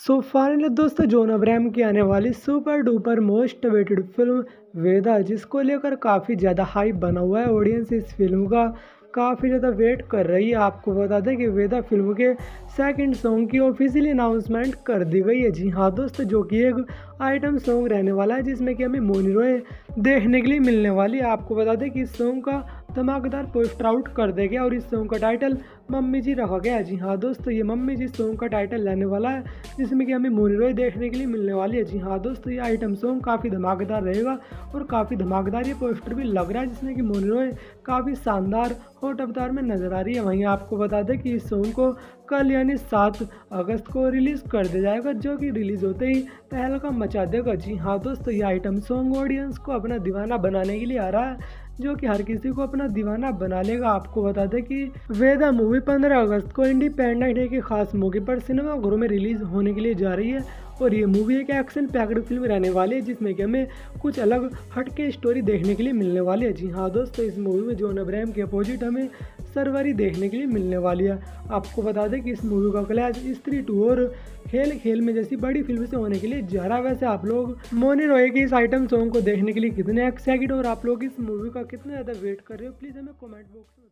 सो finally दोस्तों John Abraham की आने वाली super duper most waited film Vedaa जिसको लेकर काफ़ी ज़्यादा हाइप बना हुआ है ऑडियंस इस फ़िल्म का, काफ़ी ज़्यादा वेट कर रही है। आपको बता दें कि वेदा फ़िल्म के सेकंड सॉन्ग की ऑफिशियली अनाउंसमेंट कर दी गई है। जी हाँ दोस्तों, जो कि एक आइटम सॉन्ग रहने वाला है, जिसमें कि हमें मोनी रॉय देखने के लिए मिलने वाली है। आपको बता दें कि इस सॉन्ग का धमाकेदार पोस्टर आउट कर दिया गया और इस सॉन्ग का टाइटल मम्मी जी रखा गया जी हाँ दोस्तों, ये मम्मी जी सॉन्ग का टाइटल लेने वाला है, जिसमें कि हमें मोनी देखने के लिए मिलने वाली है। जी हाँ दोस्तों, ये आइटम सॉन्ग काफ़ी धमाकेदार रहेगा और काफ़ी धमाकेदार ये पोस्टर भी लग रहा है, जिसमें कि मोनी काफ़ी शानदार हॉट अवतार में नज़र आ रही है। वहीं आपको बता दें कि इस सॉन्ग को कल यानी सात अगस्त को रिलीज़ कर दिया जाएगा, जो कि रिलीज़ होते ही तहलका मचा देगा। जी हाँ दोस्तों, ये आइटम सॉन्ग ऑडियंस को अपना दीवाना बनाने के लिए आ रहा है। जो कि हर किसी को अपना दीवाना बना लेगा। आपको बता दें कि वेदा मूवी पंद्रह अगस्त को इंडिपेंडेंट डे के खास मौके पर सिनेमा घरों में रिलीज़ होने के लिए जा रही है। और ये मूवी एक एक्शन पैक्ड फ़िल्म रहने वाली है, जिसमें कि हमें कुछ अलग हटके स्टोरी देखने के लिए मिलने वाली है। जी हाँ दोस्तों, इस मूवी में जॉन अब्राहम के अपोजिट हमें सरवरी देखने के लिए मिलने वाली है। आपको बता दें कि इस मूवी का क्लैश स्त्री टू और खेल खेल में जैसी बड़ी फ़िल्म से होने के लिए जा रहा वैसे आप लोग मोनी रॉय के इस आइटम सॉन्ग को देखने के लिए कितने एक्साइटेड और आप लोग इस मूवी का कितना ज़्यादा वेट कर रहे हो। प्लीज़ हमें कमेंट बॉक्स में